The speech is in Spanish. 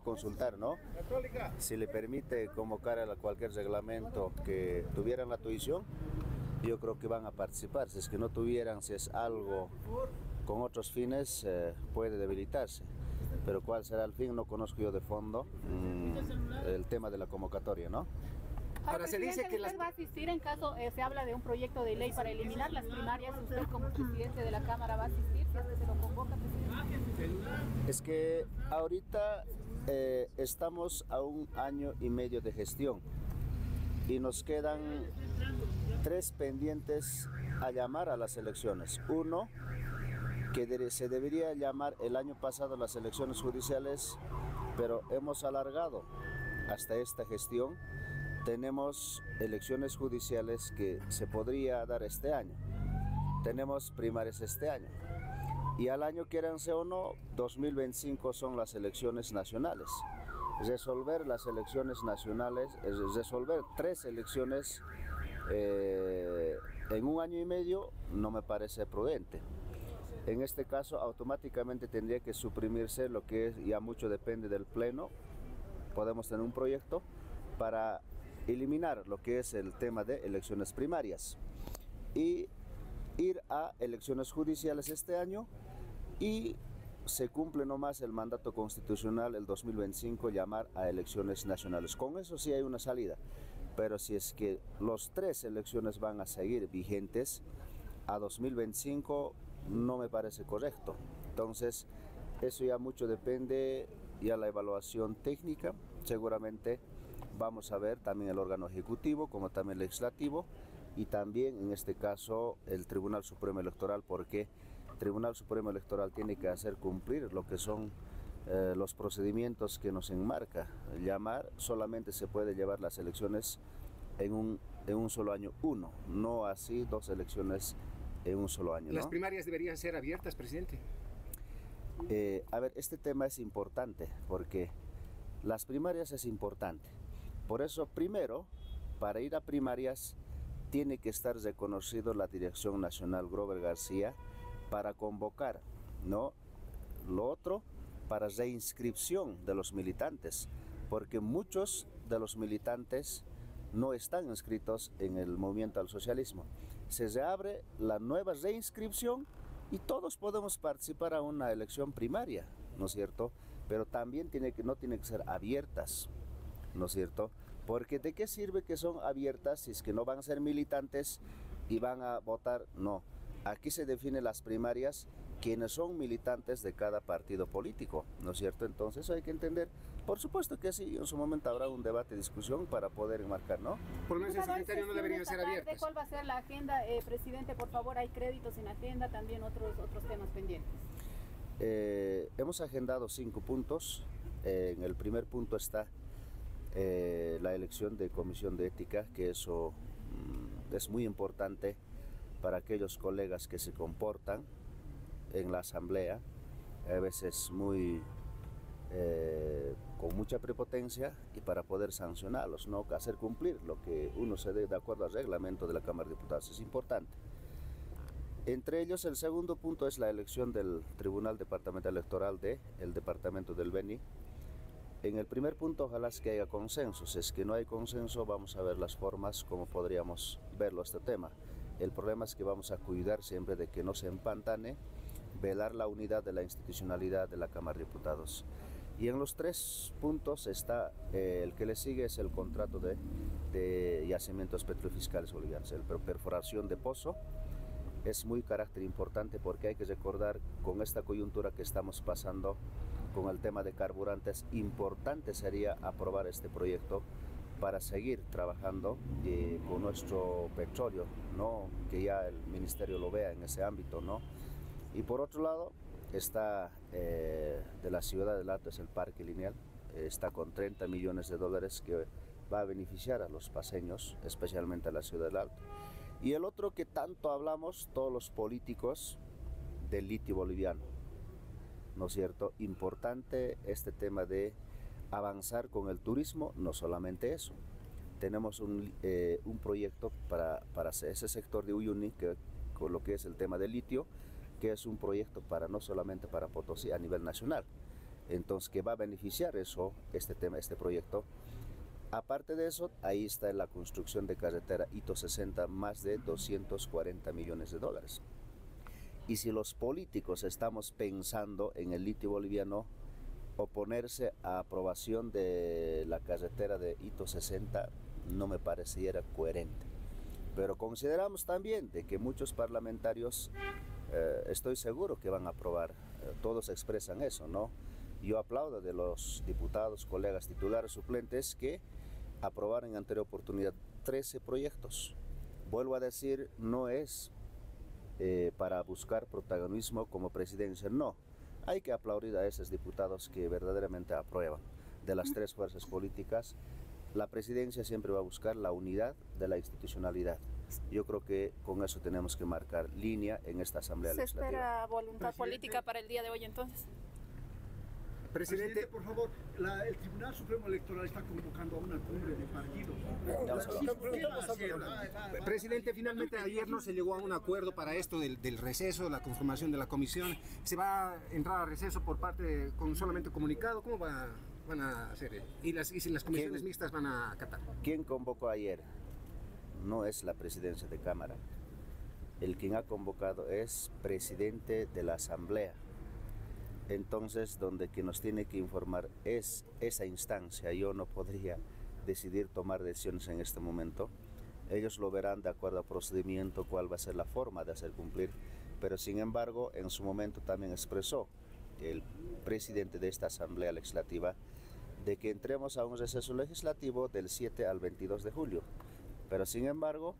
consultar, ¿no? Si le permite convocar a cualquier reglamento que tuvieran la tuición, yo creo que van a participar. Si es que no tuvieran, si es algo con otros fines, eh, puede debilitarse. Pero cuál será el fin, no conozco yo de fondo mm, el tema de la convocatoria, ¿no? Ahora, se dice que ¿usted va a asistir en caso eh, se habla de un proyecto de ley para eliminar las primarias? ¿Usted como presidente de la Cámara va a asistir si se lo convoca, Es que ahorita eh, estamos a un año y medio de gestión y nos quedan tres pendientes a llamar a las elecciones. Uno, que se debería llamar el año pasado las elecciones judiciales, pero hemos alargado hasta esta gestión. Tenemos elecciones judiciales que se podría dar este año. Tenemos primarias este año. Y al año, quieranse o no, 2025 son las elecciones nacionales. Resolver las elecciones nacionales, es resolver tres elecciones eh, en un año y medio no me parece prudente. En este caso automáticamente tendría que suprimirse lo que es, ya mucho depende del pleno, podemos tener un proyecto para eliminar lo que es el tema de elecciones primarias y ir a elecciones judiciales este año y se cumple nomás el mandato constitucional el 2025 llamar a elecciones nacionales. Con eso sí hay una salida, pero si es que los tres elecciones van a seguir vigentes a 2025 no me parece correcto. Entonces, eso ya mucho depende ya la evaluación técnica, seguramente vamos a ver también el órgano ejecutivo como también legislativo y también en este caso el Tribunal Supremo Electoral porque Tribunal Supremo Electoral tiene que hacer cumplir lo que son eh, los procedimientos que nos enmarca. Llamar solamente se puede llevar las elecciones en un, en un solo año, uno, no así dos elecciones en un solo año. ¿Las primarias deberían ser abiertas, presidente? Eh, a ver, este tema es importante porque las primarias es importante. Por eso, primero, para ir a primarias tiene que estar reconocido la Dirección Nacional Grover García para convocar, ¿no? Lo otro, para reinscripción de los militantes, porque muchos de los militantes no están inscritos en el movimiento al socialismo. Se reabre la nueva reinscripción y todos podemos participar a una elección primaria, ¿no es cierto? Pero también tiene que, no tiene que ser abiertas, ¿no es cierto? Porque ¿de qué sirve que son abiertas si es que no van a ser militantes y van a votar? No. Aquí se definen las primarias quienes son militantes de cada partido político, ¿no es cierto? Entonces hay que entender. Por supuesto que sí, en su momento habrá un debate, discusión para poder enmarcar, ¿no? Por lo menos el sanitario no deberían ser abiertos. ¿Cuál va a ser la agenda, eh, presidente? Por favor, hay créditos en agenda, también otros, otros temas pendientes. Eh, hemos agendado cinco puntos. Eh, en el primer punto está la elección de comisión de ética, que eso mm, es muy importante para aquellos colegas que se comportan en la asamblea, a veces muy eh, con mucha prepotencia y para poder sancionarlos, no hacer cumplir lo que uno se dé de acuerdo al reglamento de la Cámara de Diputados es importante. Entre ellos el segundo punto es la elección del Tribunal Departamental Electoral de el Departamento del Beni. En el primer punto ojalá es que haya consenso, si es que no hay consenso vamos a ver las formas como podríamos verlo este tema. El problema es que vamos a cuidar siempre de que no se empantane, velar la unidad de la institucionalidad de la Cámara de Diputados. Y en los tres puntos está, eh, el que le sigue es el contrato de, de yacimientos petrofiscales bolivianos, el perforación de pozo. Es muy carácter importante porque hay que recordar con esta coyuntura que estamos pasando con el tema de carburantes, importante sería aprobar este proyecto para seguir trabajando eh, con nuestro petróleo, ¿no? que ya el ministerio lo vea en ese ámbito. ¿no? Y por otro lado, está eh, de la ciudad del Alto, es el parque lineal, está con 30 millones de dólares que va a beneficiar a los paseños, especialmente a la ciudad del Alto. Y el otro que tanto hablamos, todos los políticos del litio boliviano, ¿no es cierto? Importante este tema de avanzar con el turismo, no solamente eso. Tenemos un, eh, un proyecto para, para, ese sector de Uyuni, que, con lo que es el tema del litio, que es un proyecto para no solamente para Potosí a nivel nacional. entonces que va a beneficiar eso, este tema, este proyecto. Aparte de eso, ahí está la construcción de carretera Hito 60, más de 240 millones de dólares. Y si los políticos estamos pensando en el litio boliviano, oponerse a aprobación de la carretera de Hito 60 no me pareciera coherente. Pero consideramos también de que muchos parlamentarios, eh, estoy seguro que van a aprobar, eh, todos expresan eso, ¿no? Yo aplaudo de los diputados, colegas titulares, suplentes que aprobaron en anterior oportunidad 13 proyectos. Vuelvo a decir, no es eh, para buscar protagonismo como presidencia, no. Hay que aplaudir a esos diputados que verdaderamente aprueban de las tres fuerzas políticas la presidencia siempre va a buscar la unidad de la institucionalidad. Yo creo que con eso tenemos que marcar línea en esta Asamblea ¿Se Legislativa. ¿Se espera voluntad política para el día de hoy entonces? Presidente, por favor, el Tribunal Supremo Electoral está convocando a una cumbre de partidos. Presidente, finalmente ayer no se llegó a un acuerdo para esto del, receso, la conformación de la comisión. ¿Se va a entrar a receso por parte con solamente comunicado? ¿Cómo va? van a hacer? ¿Y, las, y si las comisiones mixtas van a acatar? ¿Quién convocó ayer? No es la presidencia de Cámara. El quien ha convocado es presidente de la Asamblea. Entonces, donde quien nos tiene que informar es esa instancia. Yo no podría decidir tomar decisiones en este momento. Ellos lo verán de acuerdo al procedimiento, cuál va a ser la forma de hacer cumplir. Pero sin embargo, en su momento también expresó el presidente de esta Asamblea Legislativa de que entremos a un receso legislativo del 7 al 22 de julio. Pero sin embargo,